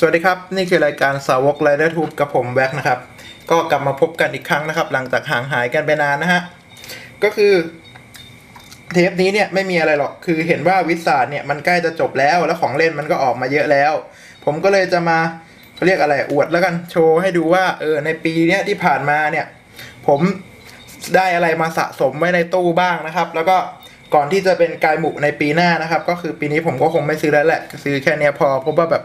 สวัสดีครับ นี่คือรายการสาวกไรเดอร์ทูบกับผมแว็กนะครับ ก็กลับมาพบกันอีกครั้งนะครับ หลังจากห่างหายกันไปนานนะฮะ ก็คือ เทปนี้เนี่ยไม่มีอะไรหรอกคือเห็นว่าวิสาเนี่ยมันใกล้จะจบแล้ว แล้วของเล่นมันก็ออกมาเยอะแล้ว ผมก็เลยจะมาเรียกอะไรอวดแล้วกันโชว์ให้ดูว่าเออในปีเนี้ยที่ผ่านมาเนี่ย ผมได้อะไรมาสะสมไว้ในตู้บ้างนะครับ แล้วก็ก่อนที่จะเป็นกายหมุในปีหน้านะครับ ก็คือปีนี้ผมก็คงไม่ซื้อแล้วแหละซื้อแค่เนี้ยพอเพราะว่าแบบ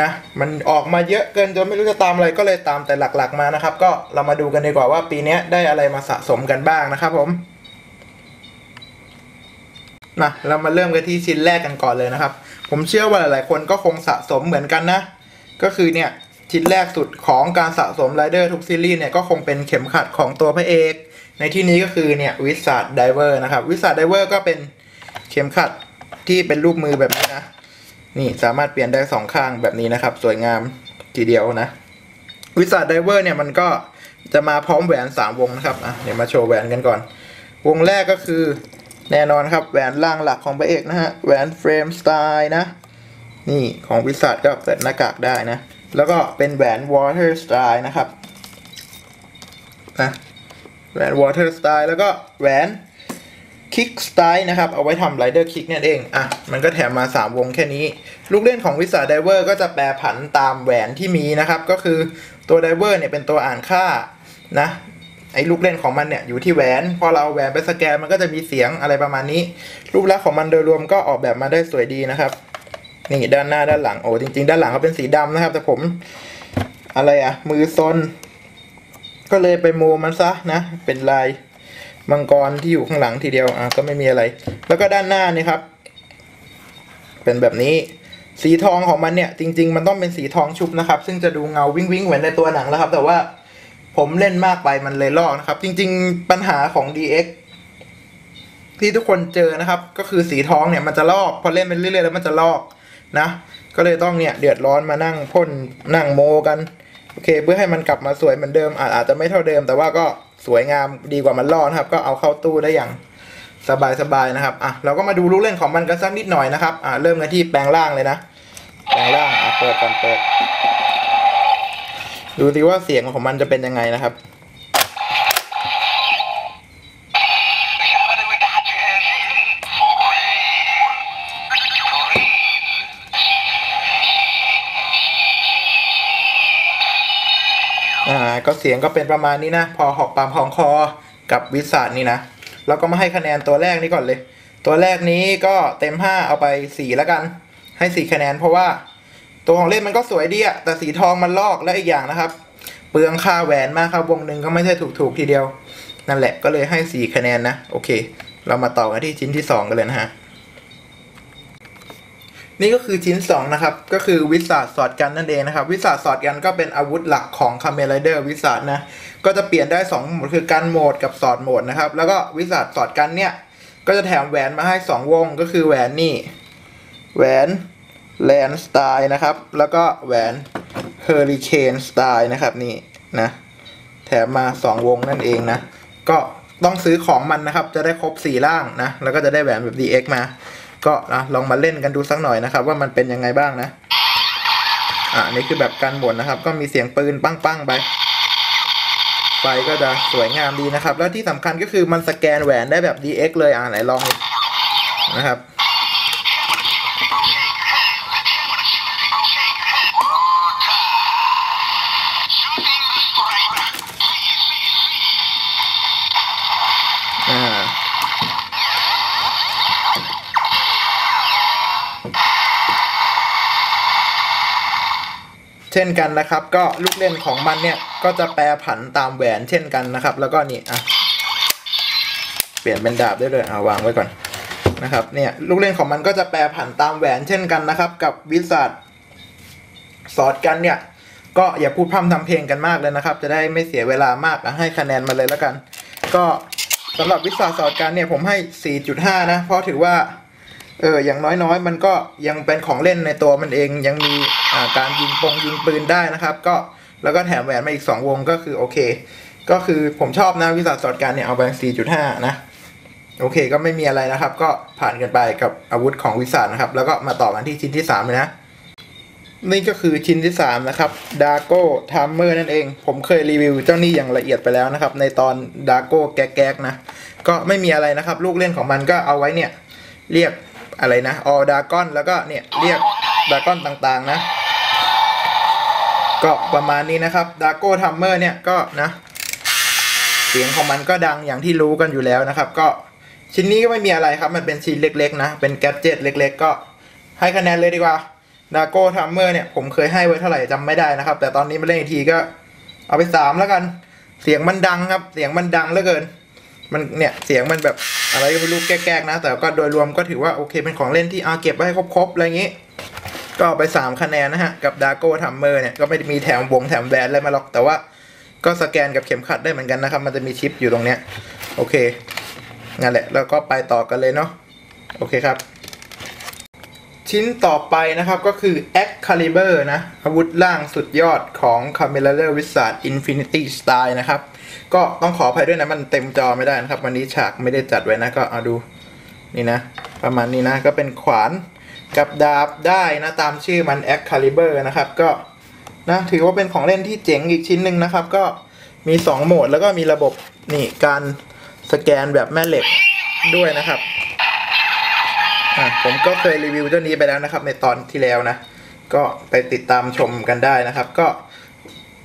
นะมันออกมาเยอะเกินจนไม่รู้จะตามอะไรก็เลยตามแต่หลักๆมานะครับ ก็เรามาดูกันดีกว่าว่าปีนี้ได้อะไรมาสะสมกันบ้างนะครับผมนะเรามาเริ่มกันที่ชิ้นแรกกันก่อนเลยนะครับ ผมเชื่อว่าหลายๆ คนก็คงสะสมเหมือนกันนะ ก็คือเนี่ยชิ้นแรกสุดของการสะสมไรเดอร์ทุกซีรีส์เนี่ยก็คงเป็นเข็มขัดของตัวพระเอก ในที่นี้ก็คือเนี่ย Wizard Driver นะครับ Wizard Driver ก็เป็นเข็มขัดที่เป็นรูปมือแบบนี้นะ นี่สามารถเปลี่ยนได้สองข้างแบบนี้นะครับ สวยงามทีเดียวนะ Wizard Driver เนี่ยมันก็จะมาพร้อมแหวน3วงนะครับอะเดี๋ยวมาโชว์แหวนกันก่อน วงแรกก็คือแน่นอนครับแหวนร่างหลักของพระเอกนะฮะแหวน Flame Style นะ นี่ของ Wizard ก็เปิดหน้ากากได้นะ แล้วก็เป็นแหวน Water Style นะครับนะแหวน Water Style แล้วก็แหวน Kick Style นะครับ เอาไว้ทำ Rider Kick เนี่ยเอง อะ มันก็แถมมา 3 วงแค่นี้ ลูกเล่นของวิสาไดเวอร์ก็จะแปรผันตามแหวนที่มีนะครับ ก็คือตัวไดเวอร์เนี่ยเป็นตัวอ่านค่านะไอ้ลูกเล่นของมันเนี่ยอยู่ที่แหวน พอเราเอาแหวนไปสแกนมันก็จะมีเสียงอะไรประมาณนี้ รูปลักษณ์ของมันโดยรวมก็ออกแบบมาได้สวยดีนะครับ นี่ด้านหน้าด้านหลังโอ้จริง ๆ ด้านหลังเขาเป็นสีดำนะครับ แต่ผมอะไรอะมือซนก็เลยไปโมมันซะนะ เป็นลาย มังกรที่อยู่ข้างหลังทีเดียวอะก็ไม่มีอะไร แล้วก็ด้านหน้านี่ครับ เป็นแบบนี้สีทองของมันเนี่ย จริง ๆ มันต้องเป็นสีทองชุบนะครับ ซึ่งจะดูเงาวิ่งวิ่งเหมือนในตัวหนังแล้วครับ แต่ว่าผมเล่นมากไปมันเลยลอกนะครับ จริง ๆ ปัญหาของ DX ที่ทุกคนเจอนะครับ ก็คือสีทองเนี่ยมันจะลอกพอเล่นไปเรื่อยๆแล้วมันจะลอกนะ ก็เลยต้องเนี่ยเดือดร้อนมานั่งพ่นนั่งโมกันโอเค เพื่อให้มันกลับมาสวยเหมือนเดิมอาจอาจจะไม่เท่าเดิม แต่ว่าก็ สวยงามดีกว่ามันลอนะครับ ก็เอาเข้าตู้ได้อย่างสบายๆนะครับอะเราก็มาดูลูกเล่นของมันกันสักนิดหน่อยนะครับอะเริ่มกันที่แปลงร่างเลยนะแปลงร่างอะเปิดก่อนเปิด ดูสิว่าเสียงของมันจะเป็นยังไงนะครับ ก็เสียงก็เป็นประมาณนี้นะ พอหอมปากหอมคอกับ Wizard นี่นะเราก็มาให้คะแนนตัวแรกนี้ก่อนเลย ตัวแรกนี้ก็เต็ม 5 เอาไป 4 แล้วกัน ให้ 4 คะแนน เพราะว่าตัวของเล่นมันก็สวยดีอะแต่สีทองมันลอกและอีกอย่างนะครับ เปลืองค่าแหวนมากครับวงหนึ่งก็ไม่ใช่ถูกๆทีเดียว นั่นแหละก็เลยให้ 4 คะแนนนะ โอเค เรามาต่อกันที่ชิ้นที่ 2 กันเลยนะฮะ นี่ก็คือชิ้น 2 นะครับ ก็คือ WizarSwordGun นั่นเองนะครับ WizarSwordGun ก็เป็นอาวุธหลักของ Kamen Rider Wizard นะ ก็จะเปลี่ยนได้2โหมดคือกันโหมดกับสอดโหมดนะครับ แล้วก็วิสาสอดกันเนี่ย ก็จะแถมแหวนมาให้ 2 วง ก็คือแหวนนี่แหวนแลนสไตล์นะครับ แล้วก็แหวนเฮอริเคนสไตล์นะครับนี่นะ แถมมา 2 วงนั่นเองนะ ก็ต้องซื้อของมันนะครับ จะได้ครบ 4 ร่างนะ แล้วก็จะได้แหวนแบบ DX มา ก็นะลองมาเล่นกันดูสักหน่อยนะครับ ว่ามันเป็นยังไงบ้างนะ อ่านี่คือแบบการหมดนะครับ ก็มีเสียงปืนปั้งๆไปไฟก็จะสวยงามดีนะครับ แล้วที่สำคัญก็คือมันสแกนแหวนได้แบบ DX เลยอ่าไหนลองนะครับ เช่นกันนะครับ ก็ลูกเล่นของมันเนี่ยก็จะแปรผันตามแหวนเช่นกันนะครับ แล้วก็นี่อะเปลี่ยนเป็นดาบได้เลยเอาวางไว้ก่อนนะครับเนี่ยลูกเล่นของมันก็จะแปรผันตามแหวนเช่นกันนะครับ กับวิสัทสอดกันเนี่ย ก็อย่าพูดพร่ำทำเพลงกันมากเลยนะครับ จะได้ไม่เสียเวลามากอะให้คะแนนมาเลยแล้วกัน ก็สำหรับวิสาสอดกันเนี่ยผมให้ 4.5 นะ เพราะถือว่าเอออย่างน้อยๆ มันก็ยังเป็นของเล่นในตัวมันเองยังมี การยิงปงยิงปืนได้นะครับ ก็แล้วก็แถมแหวนมาอีก 2 วงก็คือโอเค ก็คือผมชอบนะวิสาสอดการเนี่ยเอาไป 4.5 นะโอเคก็ไม่มีอะไรนะครับ ก็ผ่านกันไปกับอาวุธของวิสานะครับ แล้วก็มาต่อกันที่ชิ้นที่3เลยนะนี่ก็คือชิ้นที่ 3 นะครับ d a g o t i m e r นั่นเอง ผมเคยรีวิวเจ้านี่อย่างละเอียดไปแล้วนะครับ ในตอน d a g o แก๊กๆนะ ก็ไม่มีอะไรนะครับ ลูกเล่นของมันก็เอาไว้เนี่ย เรียกอะไรนะออดากอนแล้วก็เนี่ย เรียกดากอนต่างๆนะ ก็ประมาณนี้นะครับ d a g o t i m e r เนี่ยก็นะ เสียงของมันก็ดังอย่างที่รู้กันอยู่แล้วนะครับ ก็ชิ้นนี้ก็ไม่มีอะไรครับ มันเป็นชิ้นเล็กๆนะ เป็นแกดเจิตเล็ก ๆ ก็ให้คะแนนเลยดีกว่าดาโก้ทัมเมอร์เนี่ยผมเคยให้ไว้เท่าไหร่จำไม่ได้นะครับ แต่ตอนนี้มาเล่นอีกทีก็เอาไปสามแล้วกัน เสียงมันดังครับ เสียงมันดังเหลือเกิน มันเนี่ยเสียงมันแบบอะไรก็ไม่รู้แก๊กๆนะ แต่ก็โดยรวมก็ถือว่าโอเคเป็นของเล่นที่เอาเก็บไว้ให้ครบๆอะไรอย่างนี้ ก็ไปสามคะแนนนะฮะ กับดาโก้ทัมเมอร์เนี่ย ก็ไม่ได้มีแถมวงแถมแบนอะไรมาหรอกแต่ว่าก็สแกนกับเข็มขัดได้เหมือนกันนะครับ มันจะมีชิปอยู่ตรงเนี้ย โอเคงั้นแหละ แล้วก็ไปต่อกันเลยเนาะโอเคครับ ชิ้นต่อไปนะครับก็คือ Excalibur นะ อาวุธล่างสุดยอดของ c a m e l a Wizard Infinity Style นะครับ ก็ต้องขออภัยด้วยนะ มันเต็มจอไม่ได้นะครับ วันนี้ฉากไม่ได้จัดไว้นะ ก็เอาดูนี่นะ ประมาณนี้นะก็เป็นขวาน กับดาบได้นะตามชื่อมัน Excalibur นะครับก็นะถือว่าเป็นของเล่นที่เจ๋งอีกชิ้นหนึ่งนะครับ ก็มี 2 โหมดแล้วก็มีระบบนี่การสแกนแบบแม่เหล็กด้วยนะครับอะผมก็เคยรีวิวเจ้านี้ไปแล้วนะครับ ในตอนที่แล้วนะ ก็ไปติดตามชมกันได้นะครับ ก็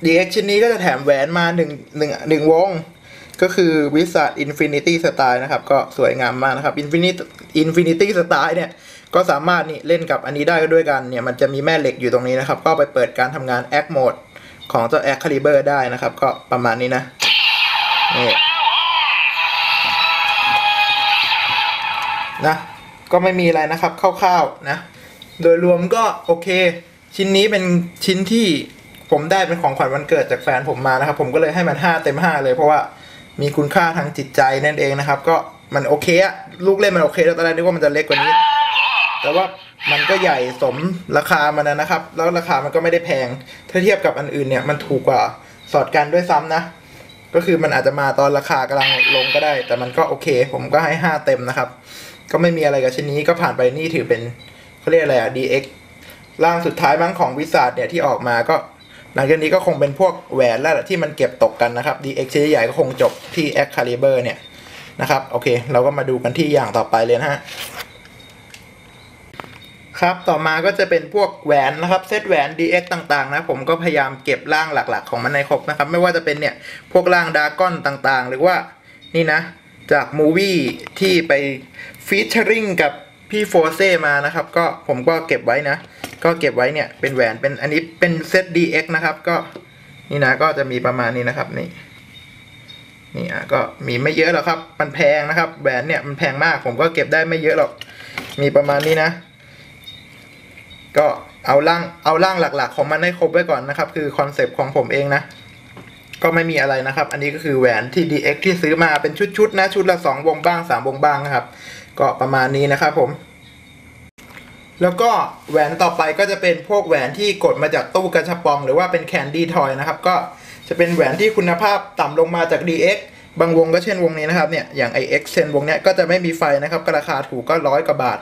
DX ชิ้นนี้ก็จะแถมแหวนมา1 1 1วง ก็คือ Wizard Infinity Style นะครับ ก็สวยงามมากนะครับ Infinity Infinity Style เนี่ย ก็สามารถนี่เล่นกับอันนี้ได้ด้วยกันเนี่ยมันจะมีแม่เหล็กอยู่ตรงนี้นะครับ ก็ไปเปิดการทำงาน Act Mode ของเจ้า Excalibur ได้นะครับ ก็ประมาณนี้นะนี่นะก็ไม่มีอะไรนะครับคร่าวๆนะ โดยรวมก็โอเค ชิ้นนี้เป็นชิ้นที่ผมได้เป็นของขวัญวันเกิดจากแฟนผมมานะครับ ผมก็เลยให้มัน 5 เต็ม 5 เลยเพราะว่ามีคุณค่าทางจิตใจนั่นเองนะครับ ก็มันโอเคอะลูกเล่นมันโอเคแล้วตอนแรกนึกว่ามันจะเล็กกว่านี้ แต่ว่ามันก็ใหญ่สมราคามันนะครับ แล้วราคามันก็ไม่ได้แพง ถ้าเทียบกับอันอื่นเนี่ยมันถูกกว่าสอดกันด้วยซ้ำนะ ก็คือมันอาจจะมาตอนราคากำลังลงก็ได้ แต่มันก็โอเค ผมก็ให้ 5 เต็มนะครับ ก็ไม่มีอะไรกับชิ้นนี้ก็ผ่านไปนี่ถือเป็นเขาเรียกอะไรอะ DX ร่างสุดท้ายมั้งของวิสาดเนี่ยที่ออกมาก็หลังจากนี้ก็คงเป็นพวกแหวนแล้วที่มันเก็บตกกันนะครับ DX ชิ้นใหญ่ก็คงจบที่ Excalibur เนี่ยนะครับ โอเค เราก็มาดูกันที่อย่างต่อไปเลยนะฮะ ครับต่อมาก็จะเป็นพวกแหวนนะครับเซตแหวน DX ต่างๆนะผมก็พยายามเก็บร่างหลักๆ ของมันในครบนะครับ ไม่ว่าจะเป็นเนี่ยพวกร่าง Dragon ต่างๆ หรือว่านี่นะจาก movie ที่ไป featuring กับพี่ Fourze มานะครับ ก็ผมก็เก็บไว้นะ ก็เก็บไว้เนี่ยเป็นแหวนเป็นอันนี้เป็นเซต DX นะครับ ก็นี่นะก็จะมีประมาณนี้นะครับนี่นี่อะก็มีไม่เยอะหรอกครับ มันแพงนะครับแหวนเนี่ยมันแพงมากผมก็เก็บได้ไม่เยอะหรอก มีประมาณนี้นะ ก็เอาร่างเอาร่างหลักๆ ของมันให้ครบไว้ก่อนนะครับ คือคอนเซปต์ของผมเองนะ ก็ไม่มีอะไรนะครับ อันนี้ก็คือแหวนที่ DX ที่ซื้อมาเป็นชุดๆนะ ชุดละ 2 วงบ้าง 3 วงบ้างนะครับ ก็ประมาณนี้นะครับผม แล้วก็แหวนต่อไปก็จะเป็นพวกแหวนที่กดมาจากตู้กระชับปอง หรือว่าเป็นแคนดี้ทอยนะครับ ก็จะเป็นแหวนที่คุณภาพต่ำลงมาจาก DX บางวงก็เช่นวงนี้นะครับเนี่ยอย่างไอเอ็กเซนวงเนี้ยก็จะไม่มีไฟนะครับราคาถูกก็ร้อยกว่าบาท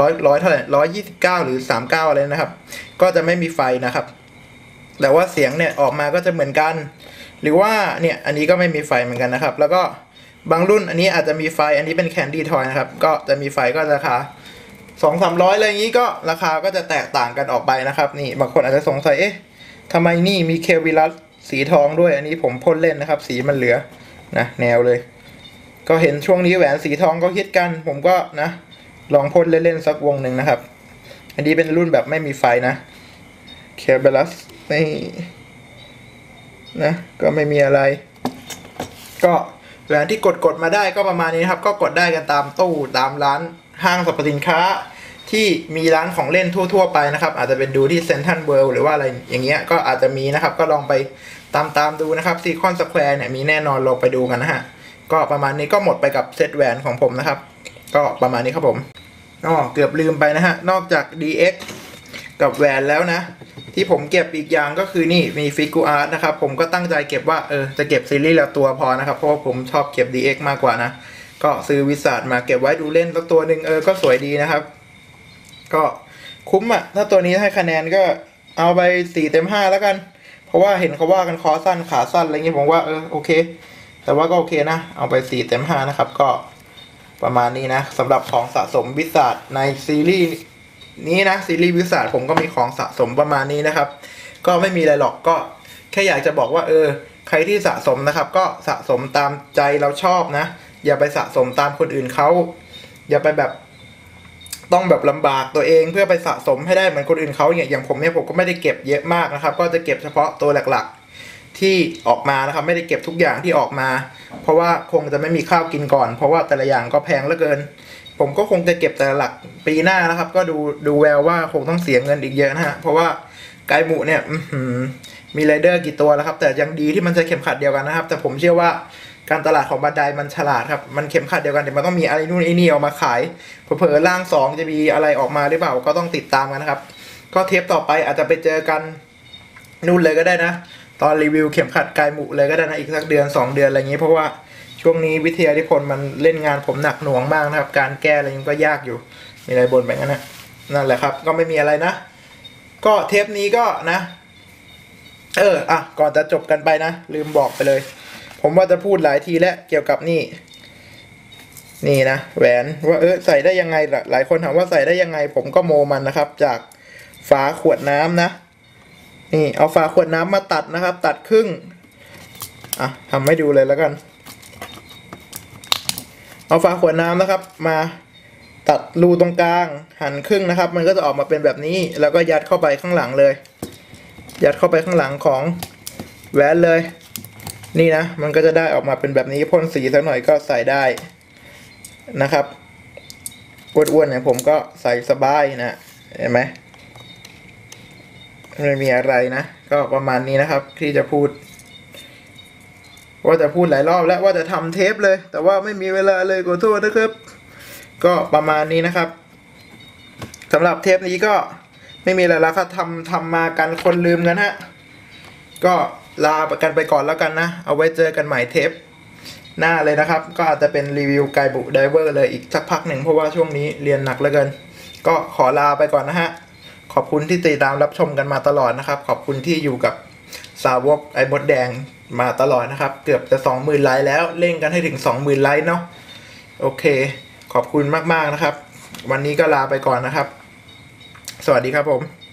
ร้อยร้อยเท่าไหร่ร้อยยี่สิบเก้าหรือสามเก้าอะไรนะครับ ก็จะไม่มีไฟนะครับ แต่ว่าเสียงเนี่ยออกมาก็จะเหมือนกัน หรือว่าเนี่ยอันนี้ก็ไม่มีไฟเหมือนกันนะครับ แล้วก็บางรุ่นอันนี้อาจจะมีไฟอันนี้เป็นแคนดี้ทอยนะครับ ก็จะมีไฟก็ราคาสองสามร้อยอะไรอย่างนี้ก็ราคาก็จะแตกต่างกันออกไปนะครับ นี่บางคนอาจจะสงสัยเอ๊ะทำไมนี่มีเควิลัสสีทองด้วยอันนี้ผมพ่นเล่นนะครับ สีมันเหลือนะแนวเลย ก็เห็นช่วงนี้แหวนสีทองก็ฮิตกัน ผมก็นะ ลองพ่นเล่นๆสักวงหนึ่งนะครับ อันนี้เป็นรุ่นแบบไม่มีไฟนะ Kerberos ไม่นะก็ไม่มีอะไร ก็แหวนที่กดกดมาได้ก็ประมาณนี้นะครับ ก็กดได้กันตามตู้ตามร้านห้างสรรพสินค้าที่มีร้านของเล่นทั่ว ๆ ไปนะครับ อาจจะเป็นดูที่เซนทันเวิลด์หรือว่าอะไรอย่างเงี้ยก็อาจจะมีนะครับ ก็ลองไปตามตามดูนะครับ Seacon Square เนี่ยมีแน่นอนลองไปดูกันนะฮะ ก็ประมาณนี้ก็หมดไปกับเซตแหวนของผมนะครับ ก็ประมาณนี้ครับผมอ๋อเกือบลืมไปนะฮะ นอกจาก DX กับแหวนแล้วนะ ที่ผมเก็บอีกอย่างก็คือนี่มีฟิกูอาร์ตนะครับ ผมก็ตั้งใจเก็บว่าเออจะเก็บซีรีส์ละตัวพอนะครับ เพราะว่าผมชอบเก็บ DX มากกว่านะ ก็ซื้อวิสาดมาเก็บไว้ดูเล่นสักตัวหนึ่งเออก็สวยดีนะครับ ก็คุ้มอะถ้าตัวนี้ให้คะแนนก็เอาไปสี่เต็มห้าแล้วกัน เพราะว่าเห็นเขาว่ากันคอสั้นขาสั้นอะไรเงี้ยผมว่าเออโอเค แต่ว่าก็โอเคนะ เอาไปสี่เต็มห้านะครับ ก็ ประมาณนี้นะสำหรับของสะสมวิสาดในซีรีส์นี้นะซีรีส์วิสาดผมก็มีของสะสมประมาณนี้นะครับ ก็ไม่มีอะไรหรอกก็แค่อยากจะบอกว่าเออ ใครที่สะสมนะครับ ก็สะสมตามใจเราชอบนะ อย่าไปสะสมตามคนอื่นเขาอย่าไปแบบต้องแบบลำบากตัวเองเพื่อไปสะสมให้ได้เหมือนคนอื่นเขาเนี่ยอย่างผมเนี่ยผมก็ไม่ได้เก็บเยอะมากนะครับ ก็จะเก็บเฉพาะตัวหลักๆ ที่ออกมานะครับ ไม่ได้เก็บทุกอย่างที่ออกมา เพราะว่าคงจะไม่มีข้าวกินก่อน เพราะว่าแต่ละอย่างก็แพงเหลือเกิน ผมก็คงจะเก็บแต่ละหลักปีหน้านะครับ ก็ดูดูแววว่าคงต้องเสียเงินอีกเยอะนะฮะเพราะว่าไกหมูเนี่ยมีไรเดอร์กี่ตัวแล้วครับ แต่ยังดีที่มันใช้เข็มขัดเดียวกันนะครับ แต่ผมเชื่อว่าการตลาดของบันไดมันฉลาดครับ มันเข็มขัดเดียวกันแต่มันต้องมีอะไรนู่นไอ้นี่ออกมาขายเผลอๆร่างสองจะมีอะไรออกมาหรือเปล่าก็ต้องติดตามกันนะครับ ก็เทปต่อไปอาจจะไปเจอกันนู่นเลยก็ได้นะ ตอนรีวิวเข็มขัดกายหมูเลยก็ได้นะอีกสักเดือน 2 เดือนอะไรอย่างนี้เพราะว่าช่วงนี้วิทยาธิพลมันเล่นงานผมหนักหน่วงมากนะครับ การแก้อะไรมันก็ยากอยู่ มีอะไรบนแบบนั้นนะนั่นแหละครับ ก็ไม่มีอะไรนะ ก็เทปนี้ก็นะ เอออะก่อนจะจบกันไปนะ ลืมบอกไปเลย ผมว่าจะพูดหลายทีแล้วเกี่ยวกับนี่ นี่นะแหวนว่าเออใส่ได้ยังไงหลายคนถามว่าใส่ได้ยังไง ผมก็โมมันนะครับ จากฝาขวดน้ำนะ นี่เอาฝาขวดน้ำมาตัดนะครับ ตัดครึ่ง อะทำให้ดูเลยแล้วกัน เอาฝาขวดน้ำนะครับ มาตัดรูตรงกลาง หั่นครึ่งนะครับ มันก็จะออกมาเป็นแบบนี้ แล้วก็ยัดเข้าไปข้างหลังเลย ยัดเข้าไปข้างหลังของแหวนเลย นี่นะ มันก็จะได้ออกมาเป็นแบบนี้พ่นสีสักหน่อยก็ใส่ได้นะครับอ้วนๆเนี่ยผมก็ใส่สบายนะเห็นไหม ไม่มีอะไรนะ ก็ประมาณนี้นะครับ ที่จะพูด ว่าจะพูดหลายรอบแล้วว่าจะทำเทปเลย แต่ว่าไม่มีเวลาเลยขอโทษนะครับ ก็ประมาณนี้นะครับสำหรับเทปนี้ก็ไม่มีอะไรแล้วครับทำทำมากันคนลืมกันฮะก็ลากันไปก่อนแล้วกันนะ เอาไว้เจอกันใหม่เทปหน้าเลยนะครับ ก็อาจจะเป็นรีวิวไกบุไดเวอร์เลยอีกสักพักหนึ่งเพราะว่าช่วงนี้เรียนหนักเหลือเกิน ก็ขอลาไปก่อนนะฮะ ขอบคุณที่ติดตามรับชมกันมาตลอดนะครับ ขอบคุณที่อยู่กับสาวกไอ้มดแดงมาตลอดนะครับ เกือบจะสองหมื่นไลค์แล้วเร่งกันให้ถึงสองหมื่นไลค์เนาะโอเค ขอบคุณมากๆนะครับ วันนี้ก็ลาไปก่อนนะครับ สวัสดีครับผม